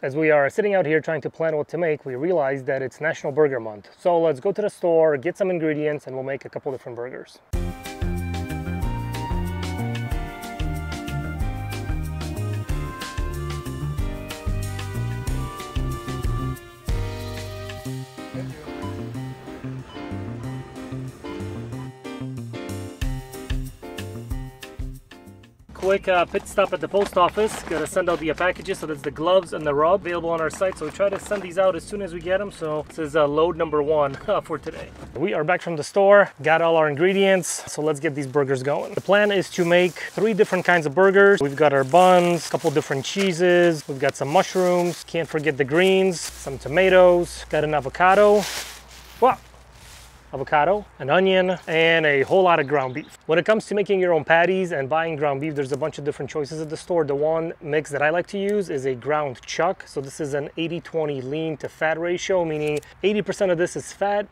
As we are sitting out here trying to plan what to make, we realized that it's National Burger Month. So let's go to the store, get some ingredients, and we'll make a couple different burgers. Quick uh, pit stop at the post office. Gotta send out the uh, packages, so that's the gloves and the rub available on our site. So we try to send these out as soon as we get them. So this is uh, load number one uh, for today. We are back from the store, got all our ingredients. So let's get these burgers going. The plan is to make three different kinds of burgers. We've got our buns, a couple different cheeses. We've got some mushrooms, can't forget the greens, some tomatoes, got an avocado. Wow, avocado, an onion, and a whole lot of ground beef. When it comes to making your own patties and buying ground beef, there's a bunch of different choices at the store. The one mix that I like to use is a ground chuck. So this is an 80-20 lean to fat ratio, meaning 80% of this is fat,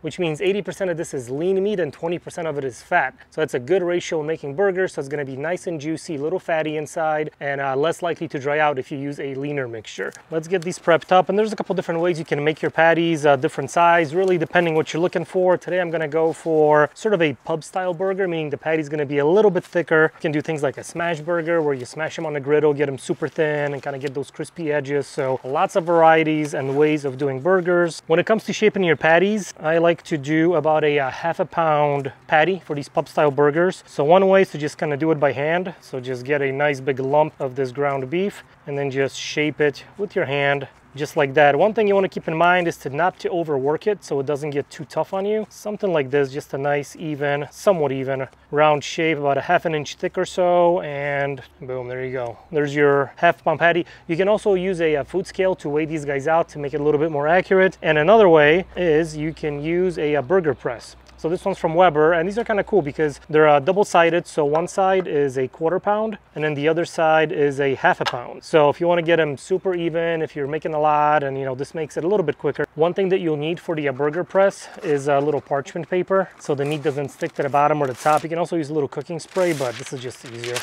which means 80% of this is lean meat and 20% of it is fat. So that's a good ratio in making burgers. So it's gonna be nice and juicy, little fatty inside, and uh, less likely to dry out if you use a leaner mixture. Let's get these prepped up. And there's a couple different ways you can make your patties, uh, different size, really depending what you're looking for. Today I'm gonna go for sort of a pub style burger, meaning the patty's gonna be a little bit thicker. You can do things like a smash burger where you smash them on the griddle, get them super thin and kind of get those crispy edges. So lots of varieties and ways of doing burgers. When it comes to shaping your patties, I like like to do about a, a uh, half a pound patty for these pub style burgers. So one way is to just kind of do it by hand. So just get a nice big lump of this ground beef and then just shape it with your hand just like that. One thing you want to keep in mind is to not to overwork it so it doesn't get too tough on you. Something like this, just a nice even, somewhat even round shape, about a half an inch thick or so, and boom, there you go. There's your half pound patty. You can also use a, a food scale to weigh these guys out to make it a little bit more accurate. And another way is you can use a, a burger press. So this one's from Weber, and these are kind of cool because they're uh, double-sided. So one side is a quarter pound, and then the other side is a half a pound. So if you want to get them super even, if you're making a lot, and you know this makes it a little bit quicker. One thing that you'll need for the uh, burger press is a little parchment paper, so the meat doesn't stick to the bottom or the top. You can also use a little cooking spray, but this is just easier.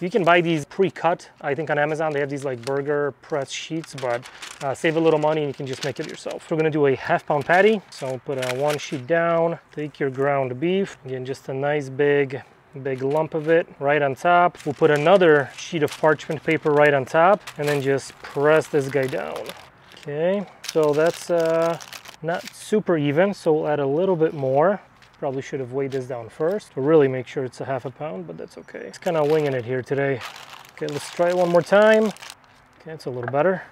You can buy these pre-cut. I think on Amazon they have these like burger press sheets, but uh, save a little money and you can just make it yourself. We're gonna do a half pound patty. So put uh, one sheet down, take your ground beef, again, just a nice big big lump of it right on top. We'll put another sheet of parchment paper right on top and then just press this guy down. Okay, so that's uh, not super even, so we'll add a little bit more. Probably should have weighed this down first to really make sure it's a half a pound, but that's okay. It's kind of winging it here today. Okay, let's try it one more time. Okay, it's a little better.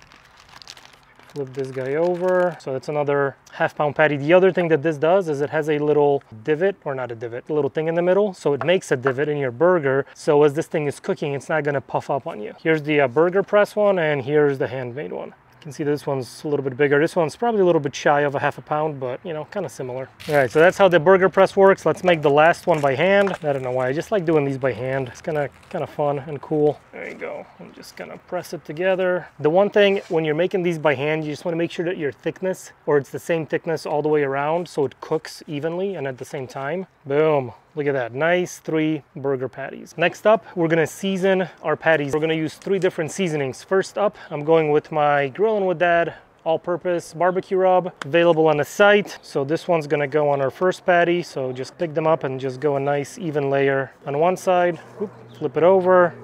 Flip this guy over. So that's another half pound patty. The other thing that this does is it has a little divot, or not a divot, a little thing in the middle. So it makes a divot in your burger. So as this thing is cooking, it's not gonna puff up on you. Here's the uh, burger press one, and here's the handmade one can see this one's a little bit bigger. This one's probably a little bit shy of a half a pound, but you know, kind of similar. All right, so that's how the burger press works. Let's make the last one by hand. I don't know why, I just like doing these by hand. It's kind of kind of fun and cool. There you go. I'm just gonna press it together. The one thing when you're making these by hand, you just wanna make sure that your thickness, or it's the same thickness all the way around, so it cooks evenly and at the same time. Boom, Look at that, nice three burger patties. Next up, we're gonna season our patties. We're gonna use three different seasonings. First up, I'm going with my Grillin' with Dad all-purpose barbecue rub available on the site. So this one's gonna go on our first patty. So just pick them up and just go a nice even layer on one side, Oop, flip it over,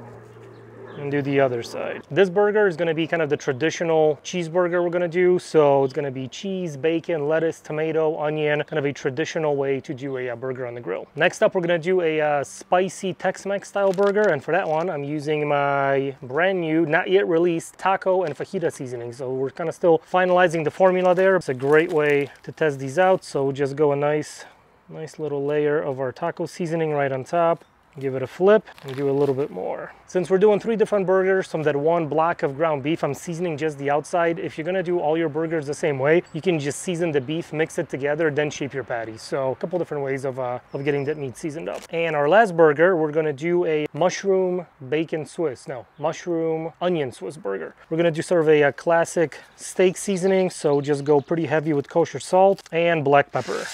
and do the other side. This burger is gonna be kind of the traditional cheeseburger we're gonna do. So it's gonna be cheese, bacon, lettuce, tomato, onion, kind of a traditional way to do a, a burger on the grill. Next up, we're gonna do a uh, spicy Tex-Mex style burger. And for that one, I'm using my brand new, not yet released taco and fajita seasoning. So we're kind of still finalizing the formula there. It's a great way to test these out. So just go a nice, nice little layer of our taco seasoning right on top give it a flip and do a little bit more. Since we're doing three different burgers from that one block of ground beef, I'm seasoning just the outside. If you're gonna do all your burgers the same way, you can just season the beef, mix it together, then shape your patty. So a couple different ways of, uh, of getting that meat seasoned up. And our last burger, we're gonna do a mushroom bacon Swiss, no, mushroom onion Swiss burger. We're gonna do sort of a, a classic steak seasoning, so just go pretty heavy with kosher salt and black pepper.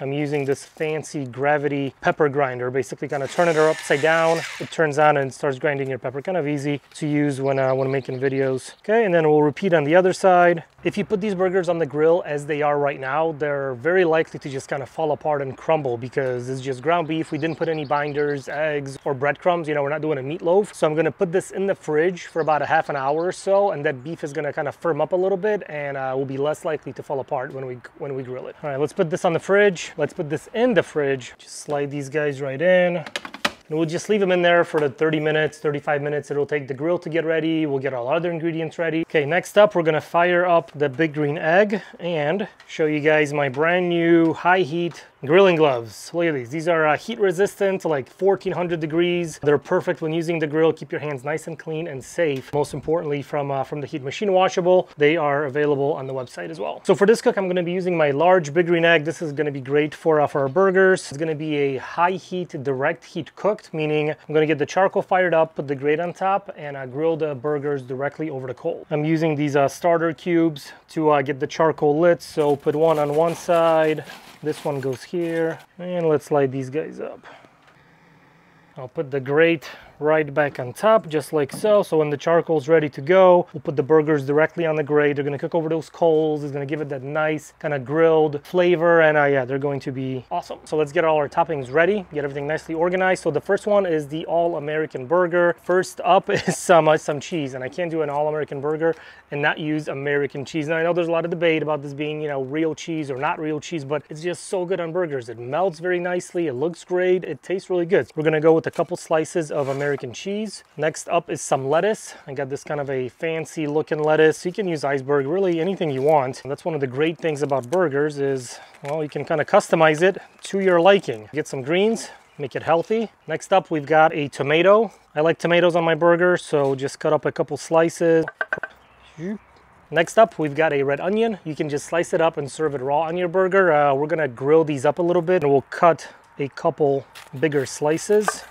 I'm using this fancy gravity pepper grinder. Basically kind of turn it upside down, it turns on and starts grinding your pepper. Kind of easy to use when, uh, when making videos. Okay, and then we'll repeat on the other side. If you put these burgers on the grill as they are right now, they're very likely to just kind of fall apart and crumble because it's just ground beef. We didn't put any binders, eggs, or breadcrumbs. You know, we're not doing a meatloaf. So I'm gonna put this in the fridge for about a half an hour or so, and that beef is gonna kind of firm up a little bit and uh, will be less likely to fall apart when we, when we grill it. All right, let's put this on the fridge. Let's put this in the fridge. Just slide these guys right in. And we'll just leave them in there for the 30 minutes, 35 minutes. It'll take the grill to get ready. We'll get all other ingredients ready. Okay, next up, we're gonna fire up the big green egg and show you guys my brand new high heat grilling gloves. Look at these. These are uh, heat resistant, like 1400 degrees. They're perfect when using the grill. Keep your hands nice and clean and safe. Most importantly, from, uh, from the heat machine washable, they are available on the website as well. So for this cook, I'm gonna be using my large big green egg. This is gonna be great for, uh, for our burgers. It's gonna be a high heat, direct heat cooked, meaning I'm gonna get the charcoal fired up, put the grate on top, and uh, grill the burgers directly over the coal. I'm using these uh, starter cubes to uh, get the charcoal lit. So put one on one side, this one goes here, and let's light these guys up. I'll put the grate right back on top, just like so. So when the charcoal's ready to go, we'll put the burgers directly on the grate. They're gonna cook over those coals. It's gonna give it that nice kind of grilled flavor. And uh, yeah, they're going to be awesome. So let's get all our toppings ready, get everything nicely organized. So the first one is the All-American Burger. First up is some, uh, some cheese. And I can't do an All-American Burger and not use American cheese. Now I know there's a lot of debate about this being, you know, real cheese or not real cheese, but it's just so good on burgers. It melts very nicely. It looks great. It tastes really good. We're gonna go with a couple slices of American American cheese. Next up is some lettuce. I got this kind of a fancy looking lettuce. You can use iceberg, really anything you want. And that's one of the great things about burgers is, well, you can kind of customize it to your liking. Get some greens, make it healthy. Next up, we've got a tomato. I like tomatoes on my burger, so just cut up a couple slices. Next up, we've got a red onion. You can just slice it up and serve it raw on your burger. Uh, we're gonna grill these up a little bit and we'll cut a couple bigger slices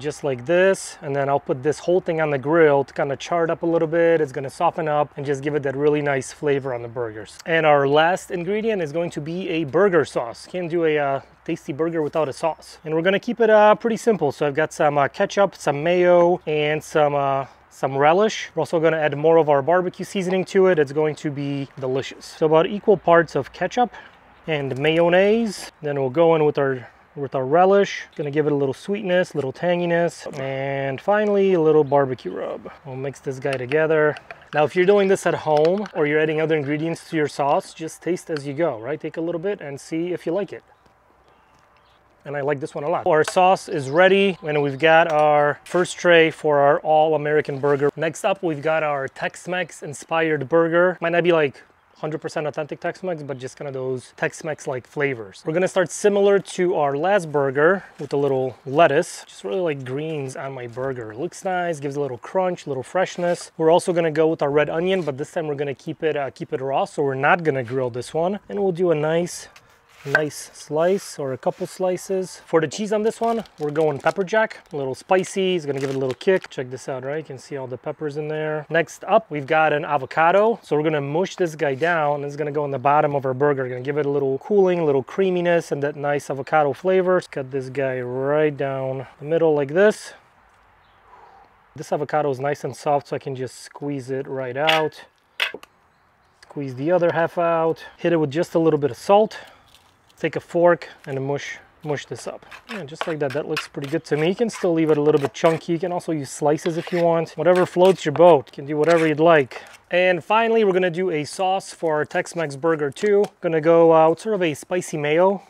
just like this and then I'll put this whole thing on the grill to kind of char up a little bit it's going to soften up and just give it that really nice flavor on the burgers and our last ingredient is going to be a burger sauce can't do a uh, tasty burger without a sauce and we're going to keep it uh, pretty simple so I've got some uh, ketchup some mayo and some uh, some relish. We're also going to add more of our barbecue seasoning to it. It's going to be delicious. So about equal parts of ketchup and mayonnaise. Then we'll go in with our with our relish. Gonna give it a little sweetness, little tanginess, and finally a little barbecue rub. We'll mix this guy together. Now, if you're doing this at home or you're adding other ingredients to your sauce, just taste as you go, right? Take a little bit and see if you like it. And I like this one a lot. Our sauce is ready and we've got our first tray for our all-American burger. Next up, we've got our Tex-Mex inspired burger. Might not be like 100% authentic Tex-Mex, but just kind of those Tex-Mex like flavors. We're gonna start similar to our last burger with a little lettuce, just really like greens on my burger. Looks nice, gives a little crunch, a little freshness. We're also gonna go with our red onion, but this time we're gonna keep it uh, keep it raw, so we're not gonna grill this one. And we'll do a nice nice slice or a couple slices. For the cheese on this one, we're going pepper jack, a little spicy. It's gonna give it a little kick. Check this out, right? You can see all the peppers in there. Next up, we've got an avocado. So we're gonna mush this guy down. and It's gonna go in the bottom of our burger. Gonna give it a little cooling, a little creaminess, and that nice avocado flavor. cut this guy right down the middle like this. This avocado is nice and soft, so I can just squeeze it right out. Squeeze the other half out. Hit it with just a little bit of salt take a fork and mush mush this up. And just like that, that looks pretty good to me. You can still leave it a little bit chunky. You can also use slices if you want. Whatever floats your boat. You can do whatever you'd like. And finally, we're gonna do a sauce for our Tex-Mex burger too. Gonna go uh, with sort of a spicy mayo.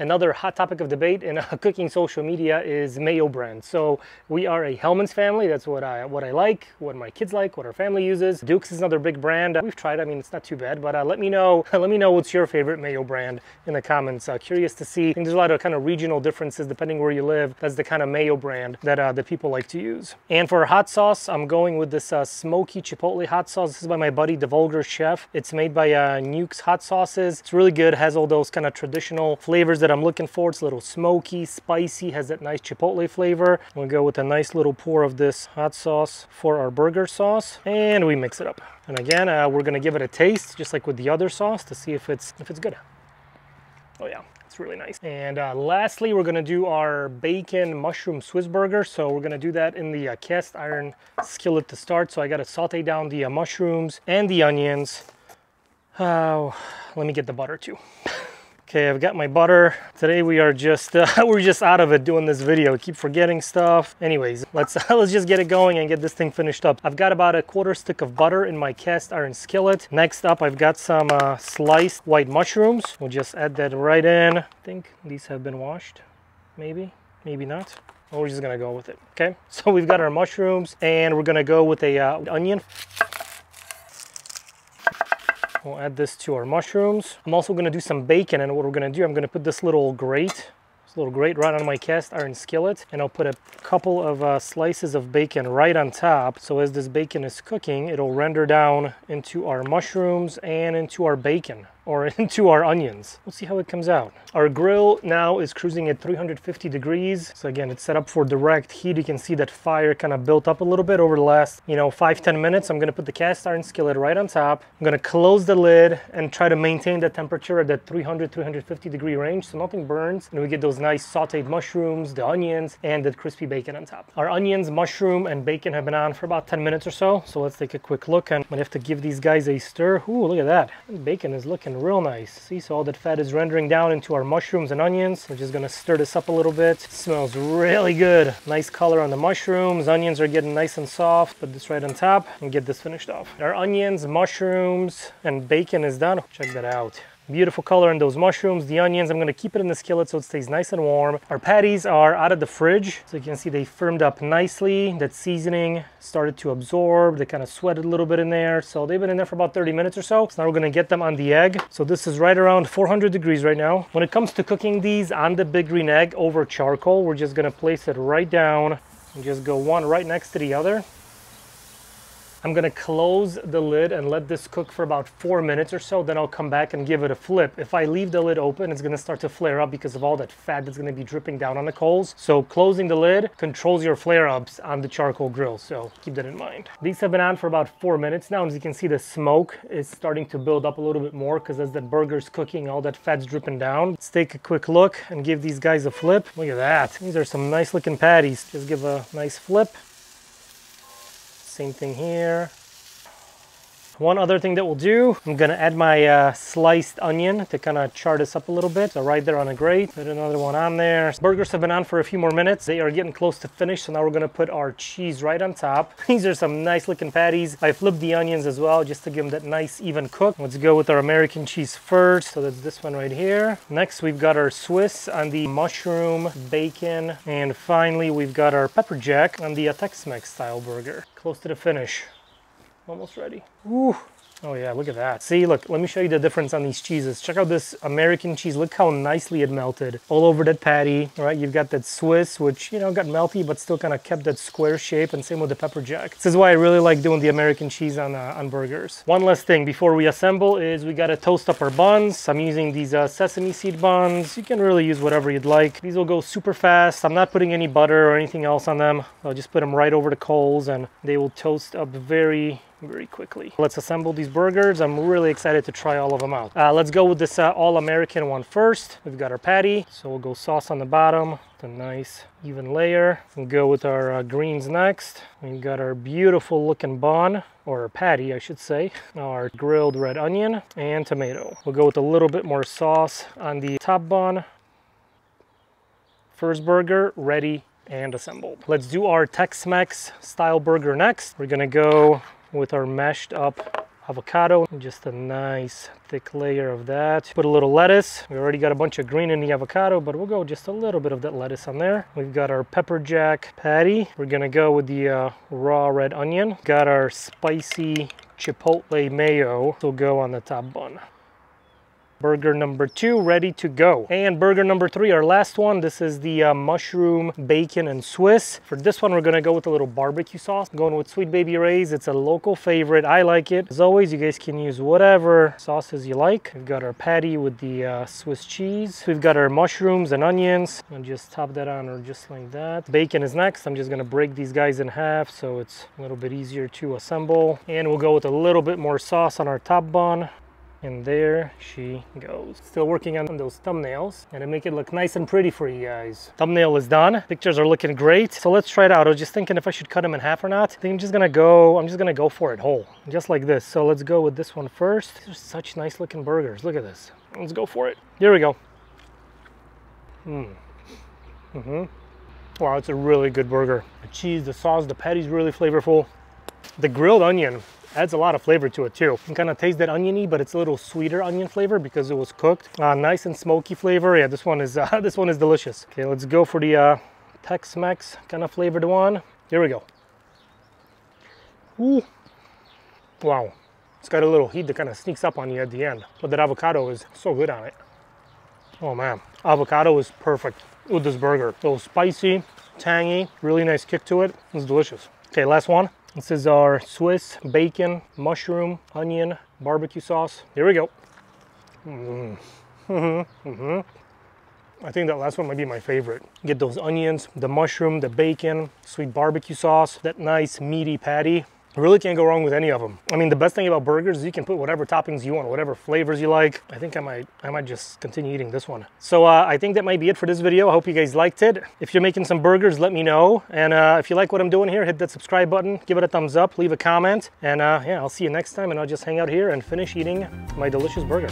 Another hot topic of debate in uh, cooking social media is mayo brand. So we are a Hellmann's family. That's what I what I like, what my kids like, what our family uses. Duke's is another big brand. We've tried. I mean, it's not too bad. But uh, let me know. let me know what's your favorite mayo brand in the comments. Uh, curious to see. I think there's a lot of kind of regional differences depending where you live. That's the kind of mayo brand that uh, that people like to use. And for hot sauce, I'm going with this uh, smoky chipotle hot sauce. This is by my buddy, the Vulgar Chef. It's made by uh, Newk's Hot Sauces. It's really good. Has all those kind of traditional flavors that that I'm looking for. It's a little smoky, spicy, has that nice chipotle flavor. We'll go with a nice little pour of this hot sauce for our burger sauce and we mix it up. And again, uh, we're gonna give it a taste just like with the other sauce to see if it's, if it's good. Oh yeah, it's really nice. And uh, lastly, we're gonna do our bacon mushroom Swiss burger. So we're gonna do that in the uh, cast iron skillet to start. So I gotta saute down the uh, mushrooms and the onions. Oh, let me get the butter too. Okay, I've got my butter. Today we are just uh, we're just out of it doing this video. We keep forgetting stuff. Anyways, let's let's just get it going and get this thing finished up. I've got about a quarter stick of butter in my cast iron skillet. Next up, I've got some uh, sliced white mushrooms. We'll just add that right in. I think these have been washed. Maybe, maybe not. we're just gonna go with it. Okay, so we've got our mushrooms and we're gonna go with a uh, onion. We'll add this to our mushrooms. I'm also gonna do some bacon and what we're gonna do, I'm gonna put this little grate this little grate right on my cast iron skillet and I'll put a couple of uh, slices of bacon right on top so as this bacon is cooking it'll render down into our mushrooms and into our bacon or into our onions. We'll see how it comes out. Our grill now is cruising at 350 degrees. So again, it's set up for direct heat. You can see that fire kind of built up a little bit over the last, you know, five ten minutes. I'm gonna put the cast iron skillet right on top. I'm gonna close the lid and try to maintain the temperature at that 300, 350 degree range so nothing burns. And we get those nice sauteed mushrooms, the onions, and the crispy bacon on top. Our onions, mushroom, and bacon have been on for about 10 minutes or so. So let's take a quick look and I'm gonna have to give these guys a stir. Ooh, look at that. Bacon is looking real nice. See, so all that fat is rendering down into our mushrooms and onions. We're just gonna stir this up a little bit. It smells really good. Nice color on the mushrooms. Onions are getting nice and soft. Put this right on top and get this finished off. Our onions, mushrooms, and bacon is done. Check that out. Beautiful color in those mushrooms. The onions, I'm gonna keep it in the skillet so it stays nice and warm. Our patties are out of the fridge. So you can see they firmed up nicely. That seasoning started to absorb. They kind of sweated a little bit in there. So they've been in there for about 30 minutes or so. So now we're gonna get them on the egg. So this is right around 400 degrees right now. When it comes to cooking these on the big green egg over charcoal, we're just gonna place it right down and just go one right next to the other. I'm gonna close the lid and let this cook for about four minutes or so, then I'll come back and give it a flip. If I leave the lid open, it's gonna start to flare up because of all that fat that's gonna be dripping down on the coals. So closing the lid controls your flare-ups on the charcoal grill, so keep that in mind. These have been on for about four minutes now, and as you can see, the smoke is starting to build up a little bit more because as that burger's cooking, all that fat's dripping down. Let's take a quick look and give these guys a flip. Look at that. These are some nice looking patties. Just give a nice flip. Same thing here. One other thing that we'll do, I'm gonna add my uh, sliced onion to kind of char this up a little bit. So right there on a grate, put another one on there. Burgers have been on for a few more minutes. They are getting close to finish, so now we're gonna put our cheese right on top. These are some nice looking patties. I flipped the onions as well, just to give them that nice even cook. Let's go with our American cheese first. So that's this one right here. Next, we've got our Swiss on the mushroom, bacon, and finally, we've got our pepper jack on the Tex-Mex style burger. Close to the finish almost ready. Ooh. Oh yeah, look at that. See, look, let me show you the difference on these cheeses. Check out this American cheese. Look how nicely it melted all over that patty, right? You've got that Swiss, which, you know, got melty, but still kind of kept that square shape, and same with the pepper jack. This is why I really like doing the American cheese on, uh, on burgers. One last thing before we assemble is we got to toast up our buns. I'm using these uh, sesame seed buns. You can really use whatever you'd like. These will go super fast. I'm not putting any butter or anything else on them. I'll just put them right over the coals, and they will toast up very, very quickly. Let's assemble these burgers. I'm really excited to try all of them out. Uh, let's go with this uh, all-American one first. We've got our patty, so we'll go sauce on the bottom, a nice even layer. We'll go with our uh, greens next. We've got our beautiful looking bun, or patty I should say, our grilled red onion and tomato. We'll go with a little bit more sauce on the top bun. First burger ready and assembled. Let's do our Tex-Mex style burger next. We're gonna go with our mashed up avocado. Just a nice thick layer of that. Put a little lettuce. We already got a bunch of green in the avocado but we'll go just a little bit of that lettuce on there. We've got our pepper jack patty. We're gonna go with the uh, raw red onion. Got our spicy chipotle mayo. Will go on the top bun Burger number two ready to go. And burger number three, our last one. This is the uh, mushroom, bacon, and Swiss. For this one, we're gonna go with a little barbecue sauce. going with Sweet Baby Ray's. It's a local favorite. I like it. As always, you guys can use whatever sauces you like. We've got our patty with the uh, Swiss cheese. We've got our mushrooms and onions. And just top that on or just like that. Bacon is next. I'm just gonna break these guys in half so it's a little bit easier to assemble. And we'll go with a little bit more sauce on our top bun. And there she goes. Still working on those thumbnails and to make it look nice and pretty for you guys. Thumbnail is done. Pictures are looking great. So let's try it out. I was just thinking if I should cut them in half or not. I think I'm just gonna go, I'm just gonna go for it whole, just like this. So let's go with this one first. These are such nice looking burgers. Look at this. Let's go for it. Here we go. Mm. Mm-hmm. Wow, it's a really good burger. The cheese, the sauce, the patty's really flavorful. The grilled onion adds a lot of flavor to it too. You can kind of taste that oniony, but it's a little sweeter onion flavor because it was cooked. Uh, nice and smoky flavor. Yeah, this one is uh, this one is delicious. Okay, let's go for the uh, Tex-Mex kind of flavored one. Here we go. Ooh. Wow. It's got a little heat that kind of sneaks up on you at the end, but that avocado is so good on it. Oh man, avocado is perfect with this burger. A little spicy, tangy, really nice kick to it. It's delicious. Okay, last one. This is our Swiss bacon, mushroom, onion, barbecue sauce. Here we go. Mm -hmm. Mm -hmm. I think that last one might be my favorite. Get those onions, the mushroom, the bacon, sweet barbecue sauce, that nice meaty patty. Really can't go wrong with any of them. I mean, the best thing about burgers is you can put whatever toppings you want, whatever flavors you like. I think I might, I might just continue eating this one. So uh, I think that might be it for this video. I hope you guys liked it. If you're making some burgers, let me know. And uh, if you like what I'm doing here, hit that subscribe button, give it a thumbs up, leave a comment. And uh, yeah, I'll see you next time and I'll just hang out here and finish eating my delicious burger.